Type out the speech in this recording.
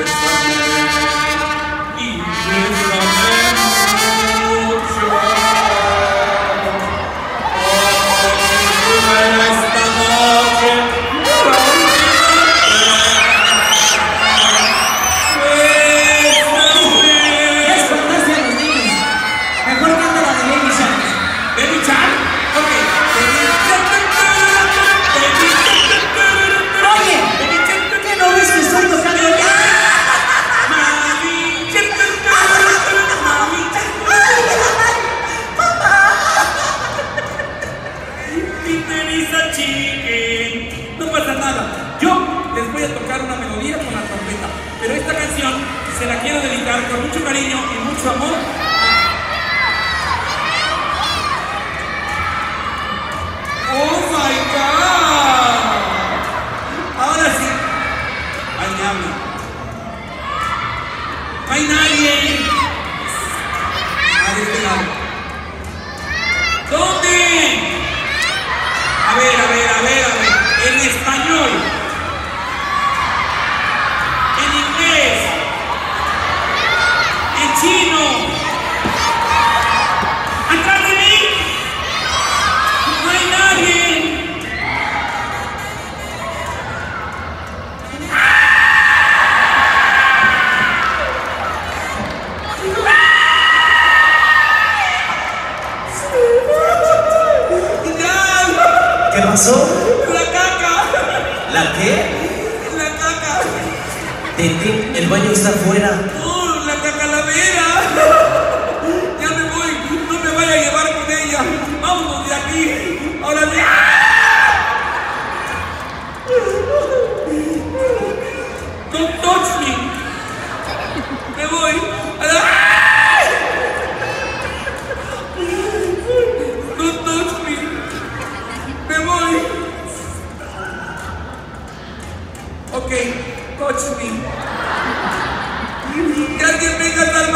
y No pasa nada. Yo les voy a tocar una melodía con la trompeta. Pero esta canción se la quiero dedicar con mucho cariño y mucho amor ¡Oh, my God! Ahora sí. Me habla. Hay nadie. A este lado. ¿Dónde? A ver, a ¿Qué pasó? ¡La caca! ¿La qué? ¡La caca! Tintín, el baño está afuera. okay, touch me. you gotta get bigger than